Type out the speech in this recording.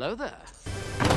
Hello there.